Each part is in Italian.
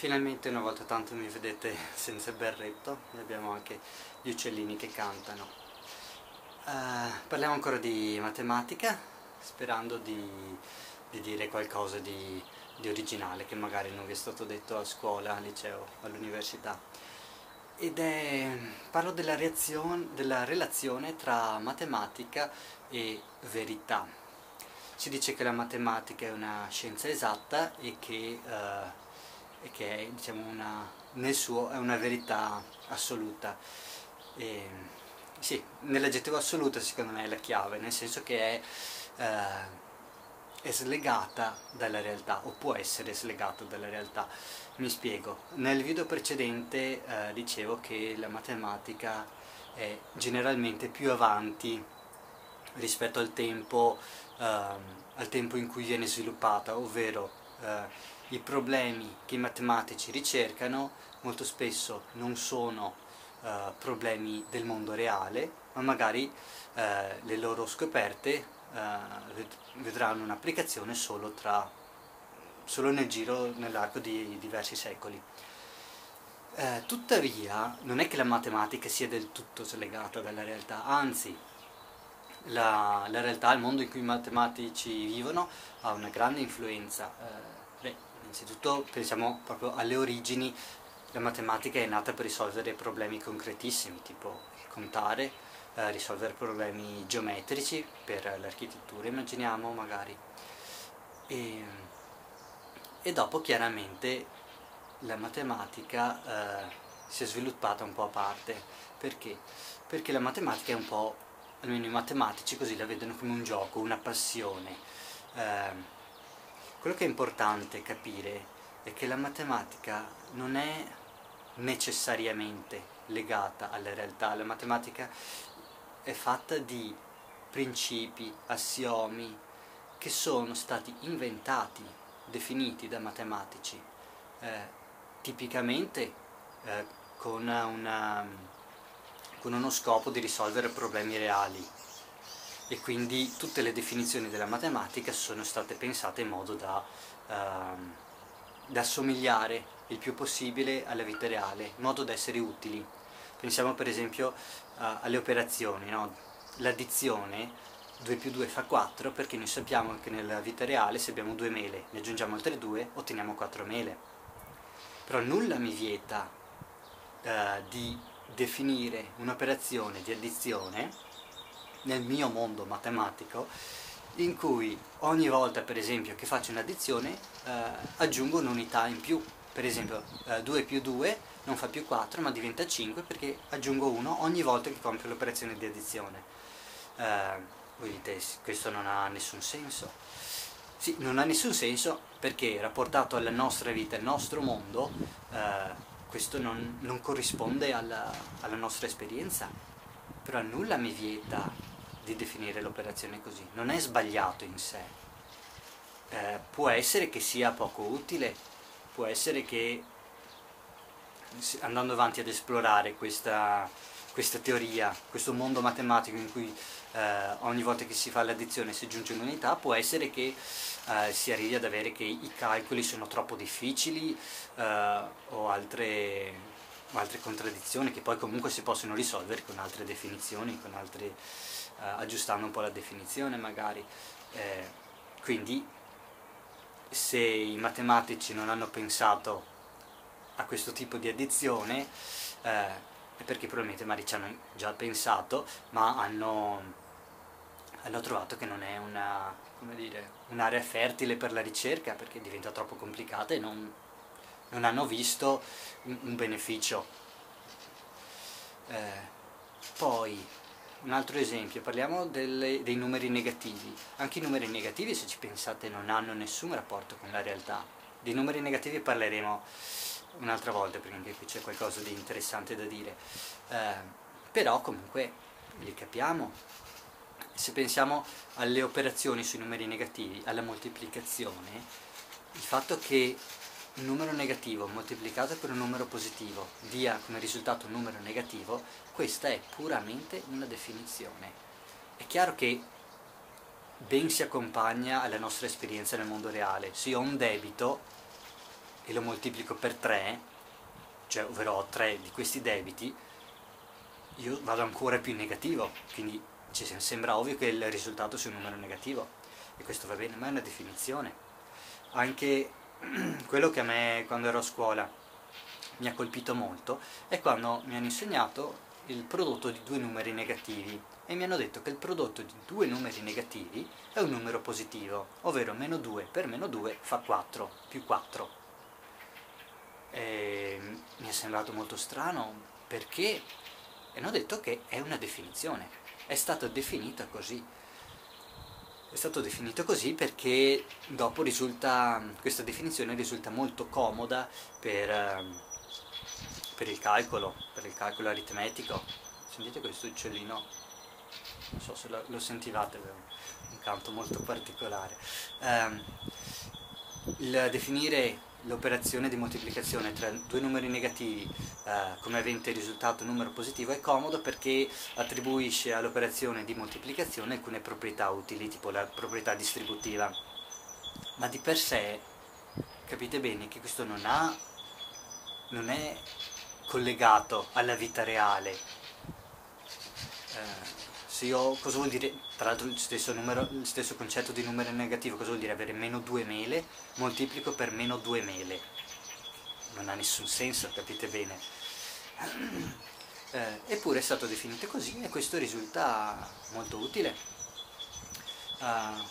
Finalmente una volta tanto mi vedete senza berretto e abbiamo anche gli uccellini che cantano. Uh, parliamo ancora di matematica, sperando di, di dire qualcosa di, di, originale che magari non vi è stato detto a scuola, al liceo, all'università. Ed è, parlo della, della relazione tra matematica e verità. Si dice che la matematica è una scienza esatta e che uh, e che è, diciamo, una, nel suo è una verità assoluta. E, sì, nell'aggettivo assoluto secondo me è la chiave, nel senso che è, eh, è slegata dalla realtà o può essere slegata dalla realtà. Mi spiego, nel video precedente eh, dicevo che la matematica è generalmente più avanti rispetto al tempo, eh, al tempo in cui viene sviluppata, ovvero eh, i problemi che i matematici ricercano molto spesso non sono eh, problemi del mondo reale, ma magari eh, le loro scoperte eh, vedranno un'applicazione solo, solo nel giro, nell'arco di diversi secoli. Eh, tuttavia non è che la matematica sia del tutto slegata dalla realtà, anzi la, la realtà, il mondo in cui i matematici vivono ha una grande influenza eh, Innanzitutto pensiamo proprio alle origini, la matematica è nata per risolvere problemi concretissimi, tipo contare, eh, risolvere problemi geometrici per l'architettura, immaginiamo magari. E, e, dopo chiaramente la matematica eh, si è sviluppata un po' a parte. Perché? Perché la matematica è un po', almeno i matematici così la vedono come un gioco, una passione. Eh, quello che è importante capire è che la matematica non è necessariamente legata alla realtà, la matematica è fatta di principi, assiomi che sono stati inventati, definiti da matematici, eh, tipicamente eh, con, una, con uno scopo di risolvere problemi reali e quindi tutte le definizioni della matematica sono state pensate in modo da, ehm, da assomigliare il più possibile alla vita reale, in modo da essere utili. Pensiamo per esempio uh, alle operazioni, no? l'addizione 2 più 2 fa 4 perché noi sappiamo che nella vita reale se abbiamo due mele ne aggiungiamo altre due otteniamo 4 mele. Però nulla mi vieta uh, di definire un'operazione di addizione nel mio mondo matematico in cui ogni volta per esempio che faccio un'addizione eh, aggiungo un'unità in più. Per esempio eh, 2 più 2 non fa più 4 ma diventa 5 perché aggiungo 1 ogni volta che compio l'operazione di addizione. Eh, voi dite questo non ha nessun senso. Sì, non ha nessun senso perché rapportato alla nostra vita, al nostro mondo eh, questo non, non corrisponde alla, alla nostra esperienza. Però nulla mi vieta di definire l'operazione così, non è sbagliato in sé. Eh, può essere che sia poco utile, può essere che andando avanti ad esplorare questa, questa teoria, questo mondo matematico in cui eh, ogni volta che si fa l'addizione si aggiunge un'unità, può essere che eh, si arrivi ad avere che i calcoli sono troppo difficili eh, o altre, altre contraddizioni che poi comunque si possono risolvere con altre definizioni, con altre eh, aggiustando un po' la definizione magari. Eh, quindi se i matematici non hanno pensato a questo tipo di addizione eh, è perché probabilmente magari ci hanno già pensato ma hanno, hanno trovato che non è un'area fertile per la ricerca perché diventa troppo complicata e non, non hanno visto un, beneficio. Eh, poi un altro esempio, parliamo delle, dei numeri negativi. Anche i numeri negativi, se ci pensate, non hanno nessun rapporto con la realtà. Dei numeri negativi parleremo un'altra volta, perché anche qui c'è qualcosa di interessante da dire. Eh, però comunque li capiamo. Se pensiamo alle operazioni sui numeri negativi, alla moltiplicazione, il fatto che un numero negativo moltiplicato per un numero positivo dia come risultato un numero negativo, questa è puramente una definizione. È chiaro che ben si accompagna alla nostra esperienza nel mondo reale. Se io ho un debito e lo moltiplico per 3, cioè ovvero ho 3 di questi debiti, io vado ancora più in negativo, quindi ci sembra ovvio che il risultato sia un numero negativo e questo va bene, ma è una definizione. Anche quello che a me quando ero a scuola mi ha colpito molto è quando mi hanno insegnato il prodotto di due numeri negativi e mi hanno detto che il prodotto di due numeri negativi è un numero positivo, ovvero meno 2 per meno 2 fa 4, più 4. E mi è sembrato molto strano perché hanno detto che è una definizione, è stata definita così. È stato definito così perché dopo risulta, questa definizione risulta molto comoda per, ehm, per il calcolo, per il calcolo aritmetico. Sentite questo uccellino? Non so se lo, lo sentivate, è un canto molto particolare. Um, il definire l'operazione di moltiplicazione tra due numeri negativi eh, come avente risultato un numero positivo è comodo perché attribuisce all'operazione di moltiplicazione alcune proprietà utili, tipo la proprietà distributiva. Ma di per sé capite bene che questo non, ha, non è collegato alla vita reale. Eh, se io, cosa vuol dire, tra l'altro il il stesso concetto di numero negativo, cosa vuol dire avere meno 2 mele, moltiplico per meno 2 mele. Non ha nessun senso, capite bene. Eh, eppure è stato definito così e questo risulta molto utile. Uh,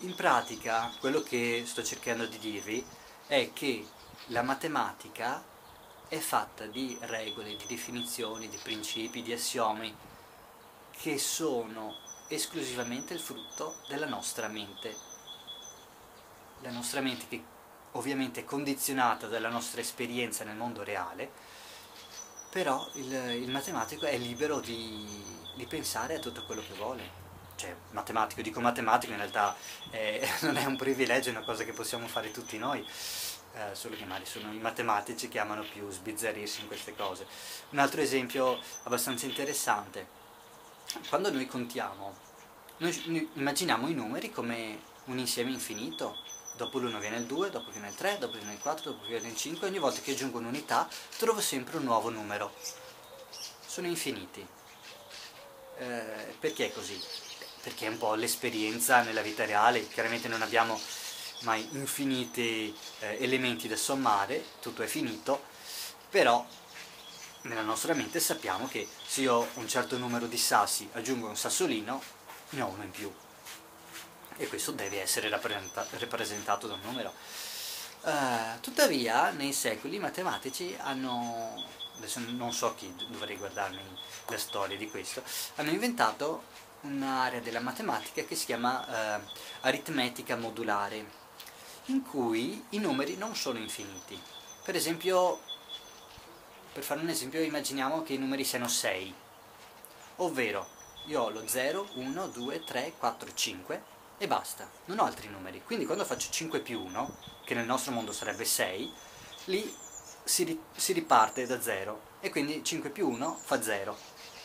in pratica, quello che sto cercando di dirvi è che la matematica è fatta di regole, di definizioni, di principi, di assiomi che sono esclusivamente il frutto della nostra mente. La nostra mente che ovviamente è condizionata dalla nostra esperienza nel mondo reale, però il, il matematico è libero di, di, pensare a tutto quello che vuole. Cioè, matematico, dico matematico, in realtà eh, non è un privilegio, è una cosa che possiamo fare tutti noi, eh, solo che magari sono i matematici che amano più sbizzarrirsi in queste cose. Un altro esempio abbastanza interessante quando noi contiamo, noi immaginiamo i numeri come un insieme infinito, dopo l'1 viene il 2, dopo viene il 3, dopo viene il 4, dopo viene il 5, ogni volta che aggiungo un'unità trovo sempre un nuovo numero. Sono infiniti. Eh, perché è così? Perché è un po' l'esperienza nella vita reale, chiaramente non abbiamo mai infiniti eh, elementi da sommare, tutto è finito, però nella nostra mente sappiamo che se io ho un certo numero di sassi aggiungo un sassolino, ne ho uno in più. E questo deve essere rappresentato da un numero. Uh, tuttavia, nei secoli i matematici hanno, adesso non so chi, dovrei guardarmi la storia di questo, hanno inventato un'area della matematica che si chiama uh, aritmetica modulare, in cui i numeri non sono infiniti. Per esempio, per fare un esempio immaginiamo che i numeri siano 6, ovvero io ho lo 0, 1, 2, 3, 4, 5 e basta, non ho altri numeri. Quindi quando faccio 5 più 1, che nel nostro mondo sarebbe 6, lì si, ri si riparte da 0 e quindi 5 più 1 fa 0.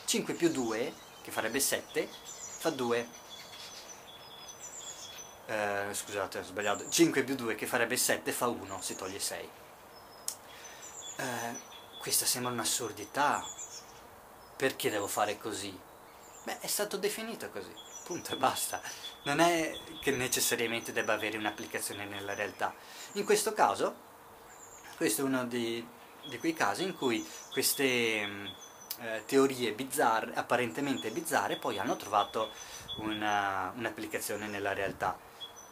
5 più 2, che farebbe 7, fa 2. Eh, scusate, ho sbagliato. 5 più 2, che farebbe 7, fa 1, si toglie 6. Eh, questa sembra un'assurdità. Perché devo fare così? Beh, è stato definito così, punto e basta. Non è che necessariamente debba avere un'applicazione nella realtà. In questo caso, questo è uno di, di quei casi in cui queste mm, eh, teorie bizzarre, apparentemente bizzarre, poi hanno trovato un'applicazione un nella realtà.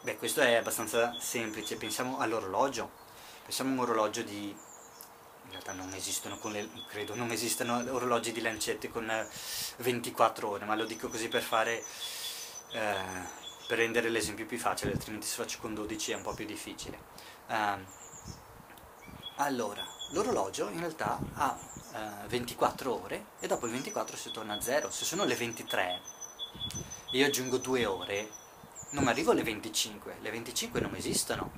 Beh, questo è abbastanza semplice, pensiamo all'orologio. Pensiamo a un orologio di in realtà non esistono, le, credo, non esistono orologi di lancette con 24 ore, ma lo dico così per fare, eh, per rendere l'esempio più facile, altrimenti se faccio con 12 è un po' più difficile. Eh, allora, l'orologio in realtà ha eh, 24 ore e dopo il 24 si torna a 0. Se sono le 23 e io aggiungo 2 ore, non arrivo alle 25, le 25 non esistono,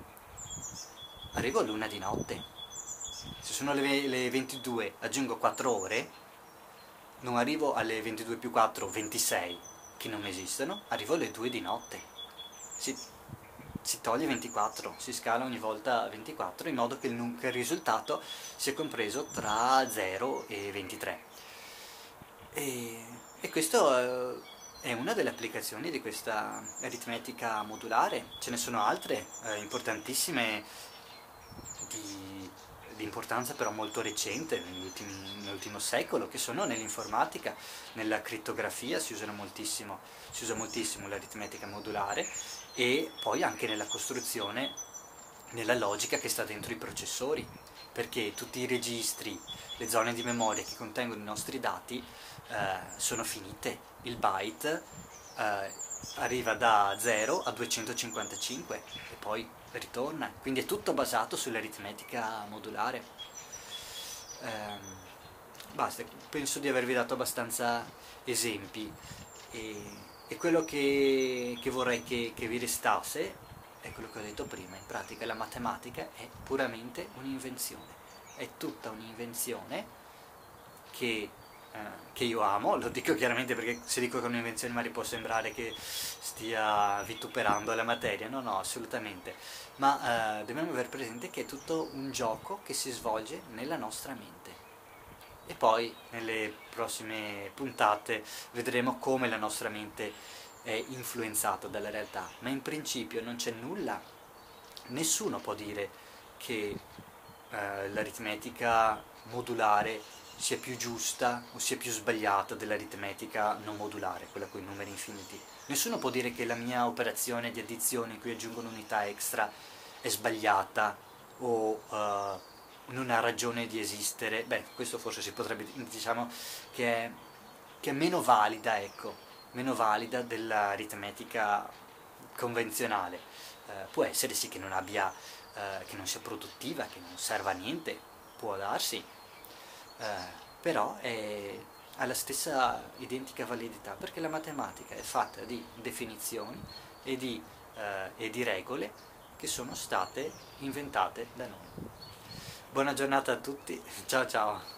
arrivo a luna di notte se sono le, le 22 aggiungo 4 ore, non arrivo alle 22 più 4, 26, che non esistono, arrivo alle 2 di notte. Sì. si toglie 24, si scala ogni volta 24 in modo che il, che il risultato sia compreso tra 0 e 23. E, e questo eh, è una delle applicazioni di questa aritmetica modulare, ce ne sono altre eh, importantissime di, di, importanza però molto recente, nell'ultimo secolo, che sono nell'informatica, nella crittografia si, moltissimo, si usa moltissimo l'aritmetica modulare e poi anche nella costruzione, nella logica che sta dentro i processori, perché tutti i registri, le zone di memoria che contengono i nostri dati eh, sono finite. Il byte eh, arriva da 0 a 255 e poi ritorna. Quindi è tutto basato sull'aritmetica modulare. Eh, basta, penso di avervi dato abbastanza esempi e, e quello che, che vorrei che, che vi restasse è quello che ho detto prima, in pratica la matematica è puramente un'invenzione, è tutta un'invenzione che che io amo, lo dico chiaramente perché se dico che è un'invenzione magari può sembrare che stia vituperando la materia, no no assolutamente, ma eh, dobbiamo avere presente che è tutto un gioco che si svolge nella nostra mente. E poi nelle prossime puntate vedremo come la nostra mente è influenzata dalla realtà, ma in principio non c'è nulla, nessuno può dire che eh, l'aritmetica modulare sia più giusta o sia più sbagliata dell'aritmetica non modulare, quella con i numeri infiniti. Nessuno può dire che la mia operazione di addizione in cui aggiungo un'unità extra è sbagliata o uh, non ha ragione di esistere. Beh, questo forse si potrebbe, diciamo, che è, che è meno valida, ecco, meno valida dell'aritmetica convenzionale. Uh, può essere sì che non abbia, uh, che non sia produttiva, che non serva a niente, può darsi, eh, però è, ha la stessa identica validità perché la matematica è fatta di definizioni e di, eh, e di regole che sono state inventate da noi. Buona giornata a tutti, ciao ciao!